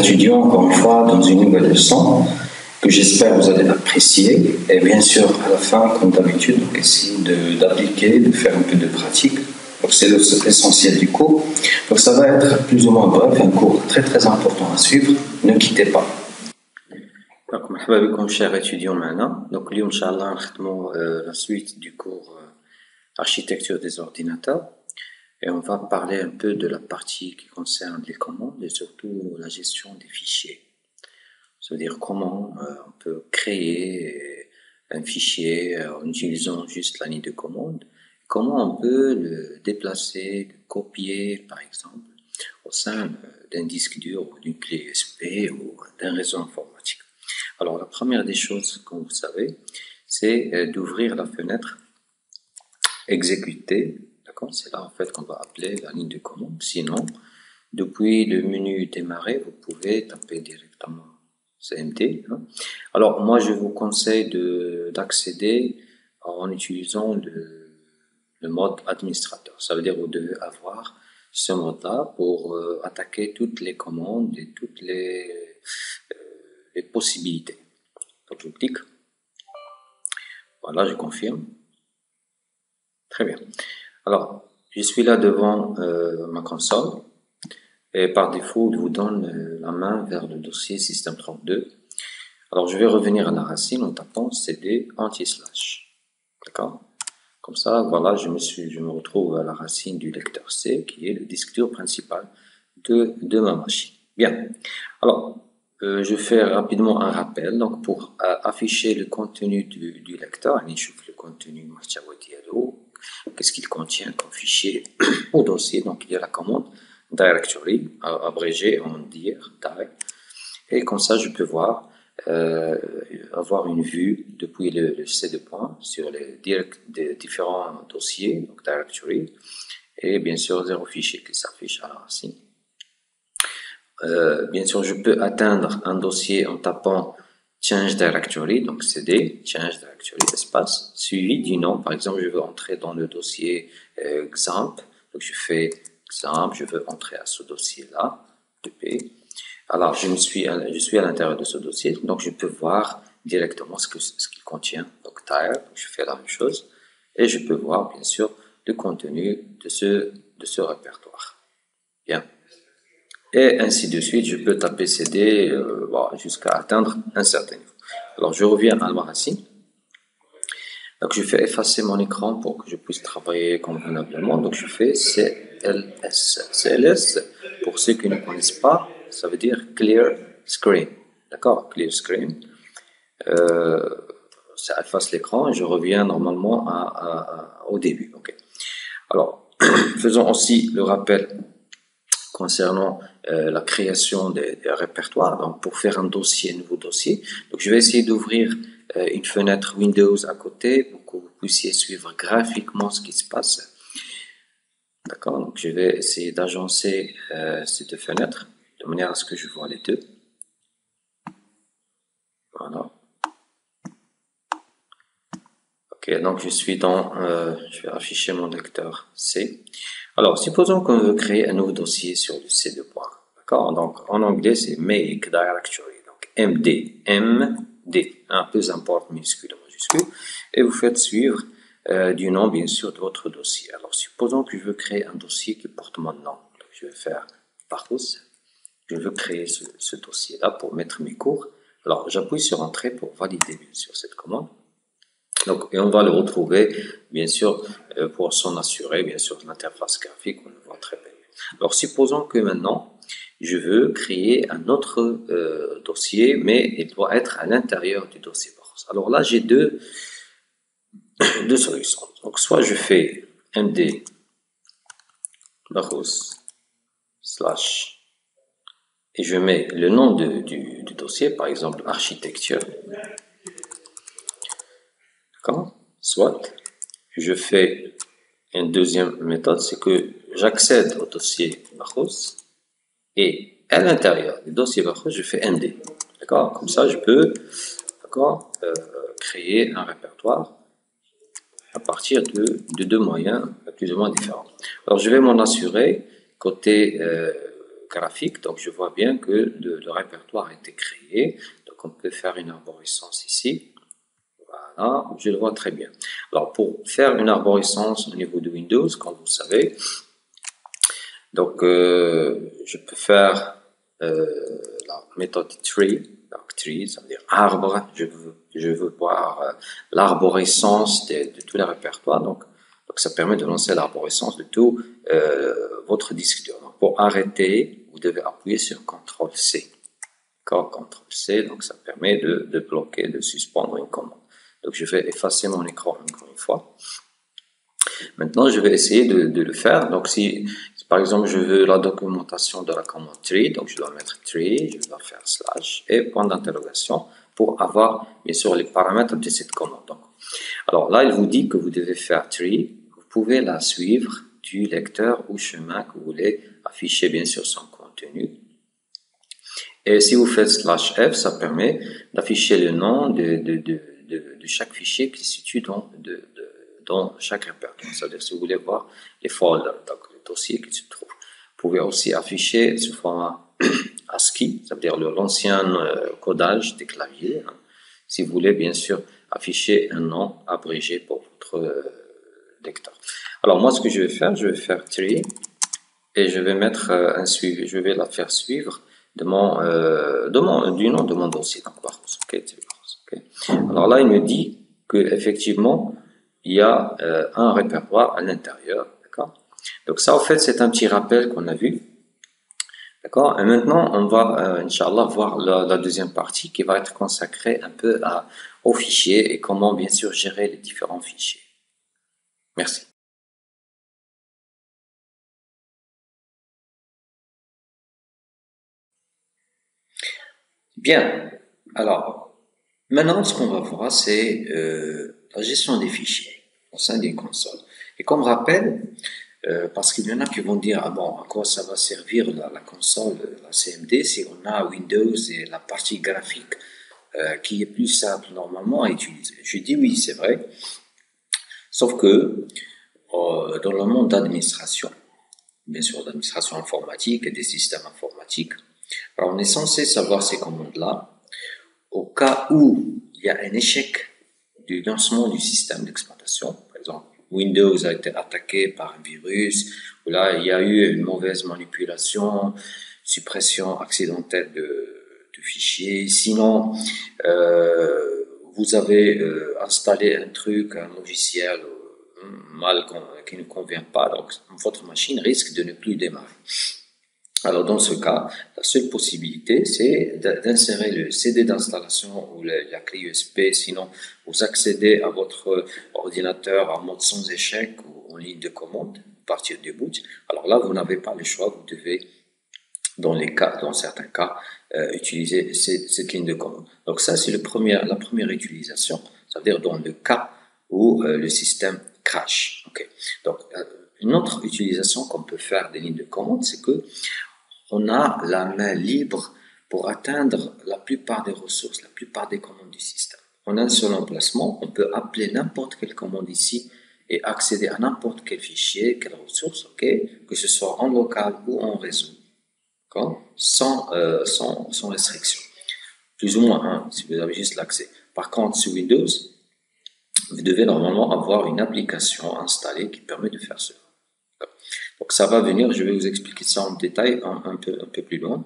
étudiants, encore une fois, dans une nouvelle leçon que j'espère vous allez apprécier. Et bien sûr, à la fin, comme d'habitude, essayer d'appliquer, de, faire un peu de pratique. C'est l'essentiel du cours. Donc ça va être plus ou moins bref, un cours très très important à suivre. Ne quittez pas. Donc, comme chers étudiants nous, Inch'Allah, euh, la suite du cours euh, architecture des ordinateurs. Et on va parler un peu de la partie qui concerne les commandes et surtout la gestion des fichiers. C'est-à-dire comment euh, on peut créer un fichier euh, en utilisant juste la ligne de commande, comment on peut le déplacer, le copier par exemple au sein euh, d'un disque dur ou d'une clé USB ou d'un réseau informatique. Alors la première des choses, comme vous savez, c'est d'ouvrir la fenêtre exécuter c'est là en fait qu'on va appeler la ligne de commande. Sinon, depuis le menu démarrer, vous pouvez taper directement CMD. Hein. Alors moi, je vous conseille d'accéder en utilisant le, mode administrateur. Ça veut dire que vous devez avoir ce mode-là pour euh, attaquer toutes les commandes et toutes les, euh, les possibilités. Donc je clique. Voilà, je confirme. Très bien. Alors, je suis là devant euh, ma console et par défaut, il vous donne euh, la main vers le dossier système 32. Alors, je vais revenir à la racine en tapant cd anti-slash. D'accord? Comme ça, voilà, je me, je retrouve à la racine du lecteur C, qui est le disque dur principal de, de ma machine. Bien. Alors, euh, je fais rapidement un rappel. Donc, pour afficher le contenu du, du lecteur, on échouffe le contenu qu'est-ce qu'il contient comme fichier au dossier. Donc il y a la commande directory, abrégé en dir, et comme ça je peux voir, euh, avoir une vue depuis le, C2 point sur les, différents dossiers, donc directory, et bien sûr zéro fichier qui s'affiche à la racine. Euh, bien sûr, je peux atteindre un dossier en tapant change directory, donc cd, change directory espace, suivi du nom. Par exemple, je veux entrer dans le dossier euh, donc je fais exemple, je veux entrer à ce dossier-là, Alors, je, me suis, je suis à l'intérieur de ce dossier, donc je peux voir directement ce qu'il ce qu'il contient. Donc, tire, donc je fais la même chose, et je peux voir, bien sûr, le contenu de ce, de ce répertoire. Bien et ainsi de suite. Je peux taper CD euh, jusqu'à atteindre un certain niveau. Alors je reviens à ma racine. Donc je fais effacer mon écran pour que je puisse travailler convenablement. Donc je fais CLS. CLS, pour ceux qui ne connaissent pas, ça veut dire Clear Screen. D'accord? Clear Screen. Euh, ça efface l'écran et je reviens normalement au début. Ok. Alors, faisons aussi le rappel concernant euh, la création des, répertoires. Donc, pour faire un dossier, un nouveau dossier. Donc, je vais essayer d'ouvrir euh, une fenêtre Windows à côté pour que vous puissiez suivre graphiquement ce qui se passe. D'accord? Donc, je vais essayer d'agencer euh, ces deux fenêtres de manière à ce que je vois les deux. Voilà. Ok, donc je suis dans, je vais afficher mon lecteur C. Alors, supposons qu'on veut créer un nouveau dossier sur le C2 point. D'accord? Donc, en anglais, c'est make directory. Donc, MD, MD, un peu importe minuscule majuscule. Et vous faites suivre euh, du nom, bien sûr, de votre dossier. Alors, supposons que je veux créer un dossier qui porte mon nom. Je vais faire parcours. Je veux créer ce, ce dossier-là pour mettre mes cours. Alors, j'appuie sur Entrée pour valider, bien sûr, cette commande. Donc, et on va le retrouver, bien sûr, euh, pour s'en assurer, bien sûr, l'interface graphique, on le voit très bien. Alors, supposons que maintenant, je veux créer un autre euh, dossier, mais il doit être à l'intérieur du dossier Barros. Alors là, j'ai deux, solutions. Donc, soit je fais md Barros slash et je mets le nom du dossier, par exemple architecture Soit je fais une deuxième méthode, c'est que j'accède au dossier Bacchus et à l'intérieur du dossier Bacchus, je fais ND. D'accord Comme ça, je peux euh, créer un répertoire à partir de, de, deux moyens plus ou moins différents. Alors, je vais m'en assurer côté euh, graphique, donc je vois bien que le, répertoire a été créé. Donc on peut faire une arborescence ici. Voilà, je le vois très bien. Alors pour faire une arborescence au niveau de Windows, comme vous savez, donc euh, je peux faire euh, la méthode tree. Donc tree, ça veut dire arbre. Je veux, je veux voir euh, l'arborescence de, tous les répertoires. Donc ça permet de lancer l'arborescence de tout votre disque dur. Donc, pour arrêter, vous devez appuyer sur CTRL C. CTRL C, donc ça permet de, bloquer, de suspendre une commande. Donc je vais effacer mon écran encore une fois. Maintenant, je vais essayer de, de le faire. Donc si, par exemple je veux la documentation de la commande tree, donc je dois mettre tree, je dois faire slash et point d'interrogation pour avoir bien sûr les paramètres de cette commande. Donc, alors là, il vous dit que vous devez faire tree pouvez la suivre du lecteur ou chemin que vous voulez afficher bien sûr son contenu. Et si vous faites slash F, ça permet d'afficher le nom de, de, de, de, chaque fichier qui se situe dans, dans chaque répertoire. C'est-à-dire si vous voulez voir les folders, donc les dossiers qui se trouvent. Vous pouvez aussi afficher sous format ASCII, c'est-à-dire l'ancien euh, codage des claviers. Hein. Si vous voulez bien sûr afficher un nom abrégé pour votre euh, lecteur. Alors moi, ce que je vais faire, je vais faire tree et je vais mettre euh, un suivi. Je vais la faire suivre du nom de mon dossier. Donc, Alors là, il me dit que effectivement, il y a euh, un répertoire à l'intérieur. Donc ça, en fait, c'est un petit rappel qu'on a vu. D'accord? Et maintenant, on va, euh, Inch'Allah, voir la, deuxième partie qui va être consacrée un peu aux fichiers et comment, bien sûr, gérer les différents fichiers. Merci. Bien, alors, maintenant ce qu'on va voir, c'est euh, la gestion des fichiers au sein d'une console. Et comme rappel, euh, parce qu'il y en a qui vont dire, ah bon, à quoi ça va servir la, console, la CMD, si on a Windows et la partie graphique euh, qui est plus simple normalement à utiliser. Je dis oui, c'est vrai, Sauf que euh, dans le monde d'administration, bien sûr d'administration informatique et des systèmes informatiques, alors on est censé savoir ces commandes-là au cas où il y a un échec du lancement du système d'exploitation. Par exemple, Windows a été attaqué par un virus, ou là il y a eu une mauvaise manipulation, suppression accidentelle de, fichiers. Sinon, euh, vous avez euh, installé un truc, un logiciel euh, mal qui ne convient pas, donc votre machine risque de ne plus démarrer. Alors dans ce cas, la seule possibilité, c'est d'insérer le CD d'installation ou la clé USB, sinon vous accédez à votre ordinateur en mode sans échec ou en ligne de commande à partir du boot. Alors là, vous n'avez pas le choix, vous devez dans les cas, dans certains cas, euh, utiliser cette, ligne de commande. Donc ça, c'est la première utilisation, c'est-à-dire dans le cas où euh, le système crash. Donc euh, une autre utilisation qu'on peut faire des lignes de commande, c'est que on a la main libre pour atteindre la plupart des ressources, la plupart des commandes du système. En un seul emplacement, on peut appeler n'importe quelle commande ici et accéder à n'importe quel fichier, quelle ressource, que ce soit en local ou en réseau sans, euh, sans, restriction. Plus ou moins, hein, si vous avez juste l'accès. Par contre, sur Windows, vous devez normalement avoir une application installée qui permet de faire cela. Donc ça va venir, je vais vous expliquer ça en détail un, peu, un peu plus loin.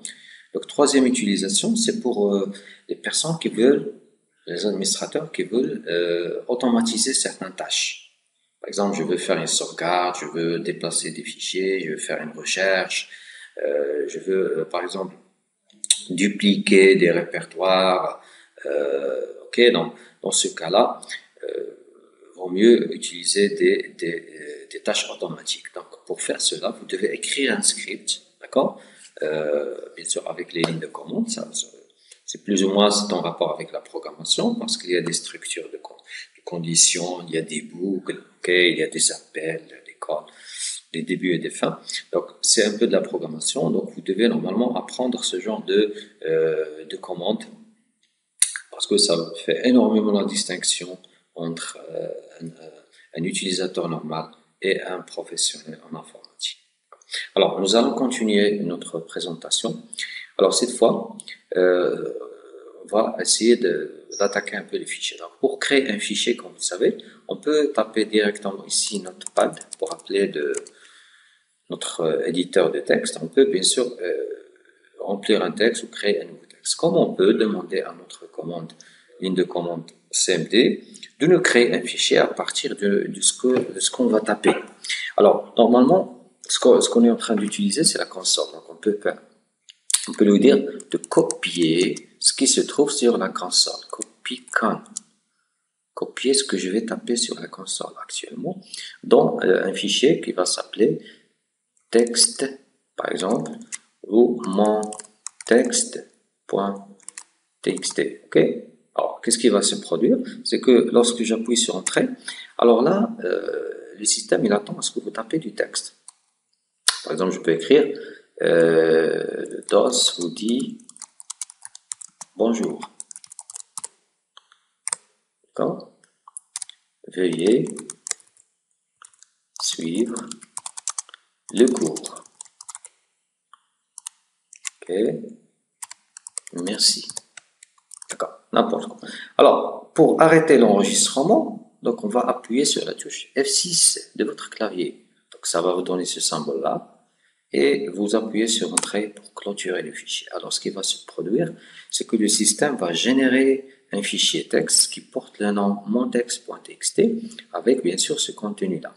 Donc troisième utilisation, c'est pour euh, les personnes qui veulent, les administrateurs qui veulent euh, automatiser certaines tâches. Par exemple, je veux faire une sauvegarde, je veux déplacer des fichiers, je veux faire une recherche, euh, je veux, euh, par exemple, dupliquer des répertoires. Euh, ok, donc dans ce cas-là, vaut mieux utiliser des, des, des, tâches automatiques. Donc, pour faire cela, vous devez écrire un script, d'accord euh, Bien sûr, avec les lignes de commande, ça, c'est plus ou moins en rapport avec la programmation, parce qu'il y a des structures de, conditions, il y a des boucles, ok, il y a des appels, des codes des débuts et des fins. Donc, c'est un peu de la programmation. Donc, vous devez normalement apprendre ce genre de, euh, de commandes parce que ça fait énormément la distinction entre euh, euh, un, utilisateur normal et un professionnel en informatique. Alors, nous allons continuer notre présentation. Alors, cette fois, euh, on va essayer d'attaquer un peu les fichiers. Pour créer un fichier, comme vous savez, on peut taper directement ici notre pad pour appeler de notre euh, éditeur de texte. On peut bien sûr euh, remplir un texte ou créer un nouveau texte. Comme on peut demander à notre commande, ligne de commande CMD, de nous créer un fichier à partir de, de ce qu'on va taper. Alors, normalement, ce qu'on est en train d'utiliser, c'est la console. Donc, on peut on peut lui dire de copier ce qui se trouve sur la console. Copy can. Copier ce que je vais taper sur la console actuellement dans euh, un fichier qui va s'appeler texte, par exemple, ou mon texte.txt. Ok? Alors, qu'est-ce qui va se produire? C'est que lorsque j'appuie sur Entrée, alors là, euh, le système il attend à ce que vous tapez du texte. Par exemple, je peux écrire euh, DOS vous dit bonjour. D'accord? Veuillez suivre le cours. Ok? Merci. N'importe quoi. Alors, pour arrêter l'enregistrement, donc on va appuyer sur la touche F6 de votre clavier. Donc ça va vous donner ce symbole-là. Et vous appuyez sur Entrée pour clôturer le fichier. Alors ce qui va se produire, c'est que le système va générer un fichier texte qui porte le nom montext.txt avec bien sûr ce contenu-là.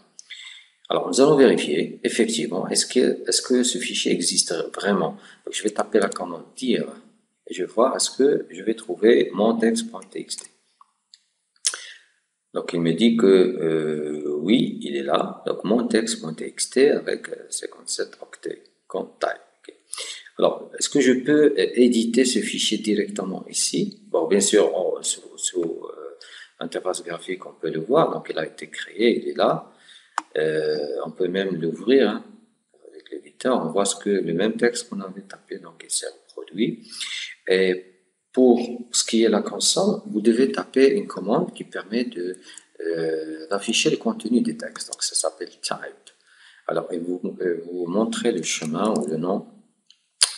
Alors, nous allons vérifier, effectivement, est-ce que, est que ce fichier existe vraiment? Je vais taper la commande dire je vais voir est-ce que je vais trouver mon texte.txt. Donc, il me dit que euh, oui, il est là. Donc, mon texte.txt avec 57 euh, octets comme taille. Alors, est-ce que je peux euh, éditer ce fichier directement ici? Bon, bien sûr, sous, l'interface graphique, on peut le voir. Donc, il a été créé, il est là. On peut même l'ouvrir hein, avec l'éditeur. On voit ce que le même texte qu'on avait tapé, donc il s'est reproduit. Et pour ce qui est la console, vous devez taper une commande qui permet euh, d'afficher le contenu du texte. Donc ça s'appelle type. Alors, et vous, euh, vous montrez le chemin ou le nom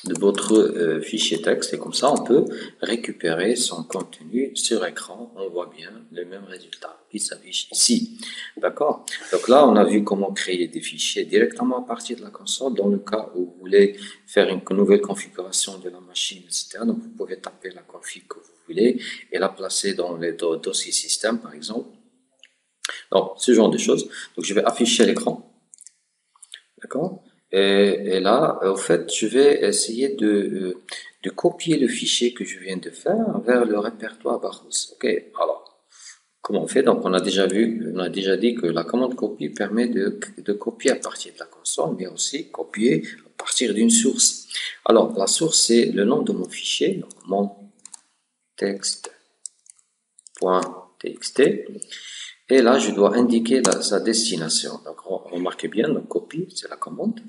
de votre euh, fichier texte et comme ça on peut récupérer son contenu sur écran. On voit bien le même résultat qui s'affiche ici. D'accord? Donc là on a vu comment créer des fichiers directement à partir de la console dans le cas où vous voulez faire une nouvelle configuration de la machine, etc. Donc vous pouvez taper la config que vous voulez et la placer dans les dossiers système par exemple. Donc ce genre de choses. Donc je vais afficher l'écran. D'accord? Et, là, en fait, je vais essayer de, euh, de copier le fichier que je viens de faire vers le répertoire Barros. Ok, alors, comment on fait? Donc, on a déjà vu, on a déjà dit que la commande copie permet de, de copier à partir de la console, mais aussi copier à partir d'une source. Alors, la source, c'est le nom de mon fichier, donc mon texte.txt. Et là, je dois indiquer sa destination. Donc, remarquez bien, donc copie, c'est la commande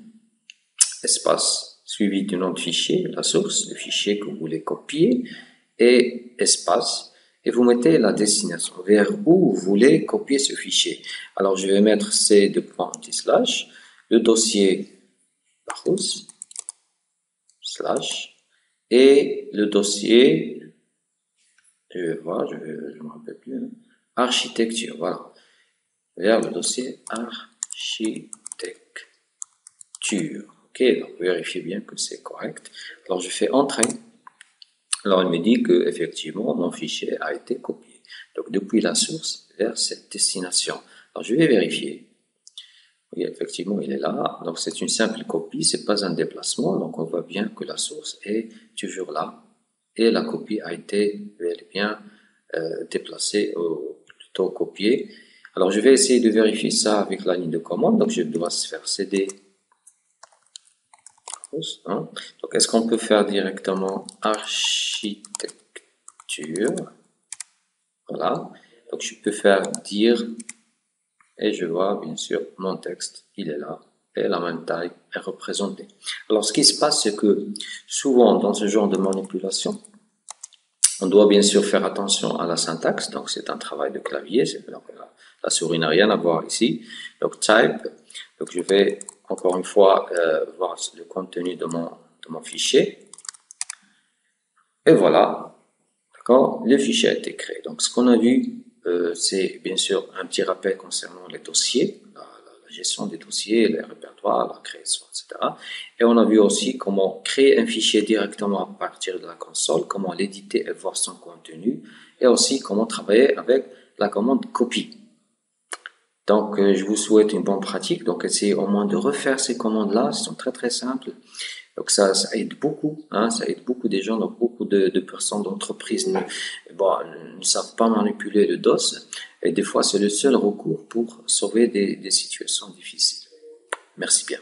espace suivi du nom de fichier, la source, le fichier que vous voulez copier, et espace, et vous mettez la destination, vers où vous voulez copier ce fichier. Alors je vais mettre c de point slash, le dossier Barous, slash, et le dossier, je vais voir, je ne me rappelle plus, hein, architecture, voilà, vers le dossier architecture. Ok, donc vérifiez bien que c'est correct. Alors je fais entrer. Alors il me dit que effectivement mon fichier a été copié. Donc depuis la source vers cette destination. Alors je vais vérifier. Oui, effectivement, il est là. Donc c'est une simple copie, c'est pas un déplacement. Donc on voit bien que la source est toujours là et la copie a été bien euh, déplacée ou plutôt copiée. Alors je vais essayer de vérifier ça avec la ligne de commande. Donc je dois faire cd Hein. Donc, est-ce qu'on peut faire directement architecture? Voilà. Donc, je peux faire dire et je vois bien sûr mon texte, il est là et la même taille est représentée. Alors, ce qui se passe, c'est que souvent dans ce genre de manipulation, on doit bien sûr faire attention à la syntaxe, donc c'est un travail de clavier, la, la souris n'a rien à voir ici. Donc type, donc je vais encore une fois euh, voir le contenu de mon, de mon fichier. Et voilà, d'accord, le fichier a été créé. Donc ce qu'on a vu, euh, c'est bien sûr un petit rappel concernant les dossiers, la, gestion des dossiers, les répertoires, la création, etc. Et on a vu aussi comment créer un fichier directement à partir de la console, comment l'éditer et voir son contenu, et aussi comment travailler avec la commande copie. Donc, euh, je vous souhaite une bonne pratique. Donc, essayez au moins de refaire ces commandes-là. Elles sont très, très simples. Donc, ça, ça aide beaucoup. Hein, ça aide beaucoup des gens. Donc, beaucoup de, de personnes, d'entreprises ne, ne savent pas manipuler le DOS. Et des fois, c'est le seul recours pour sauver des, des situations difficiles. Merci bien.